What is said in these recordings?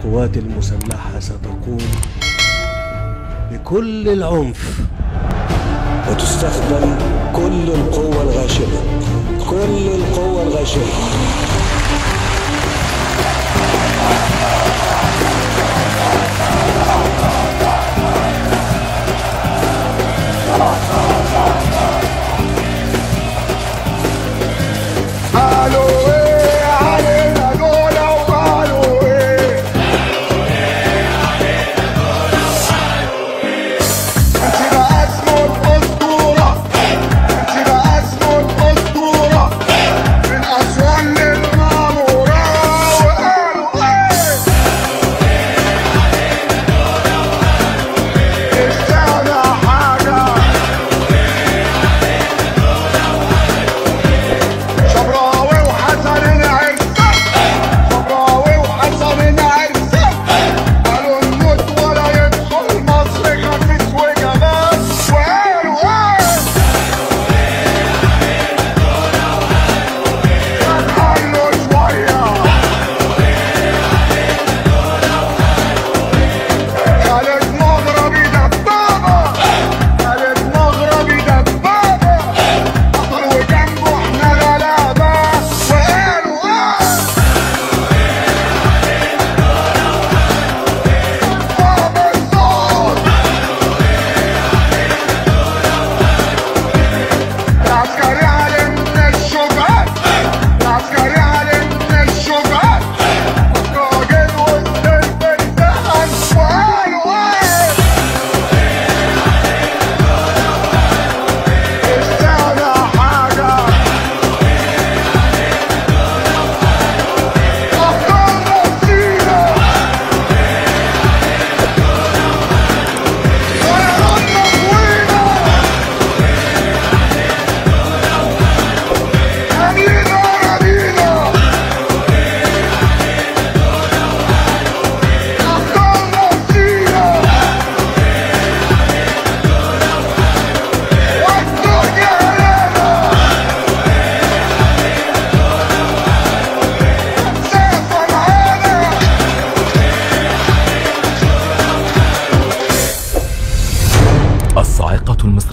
القوات المسلحة ستقوم بكل العنف. وتستخدم كل القوة الغاشمة. كل القوة الغاشمة.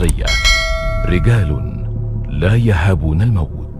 الشخصية رجال لا يهابون الموت.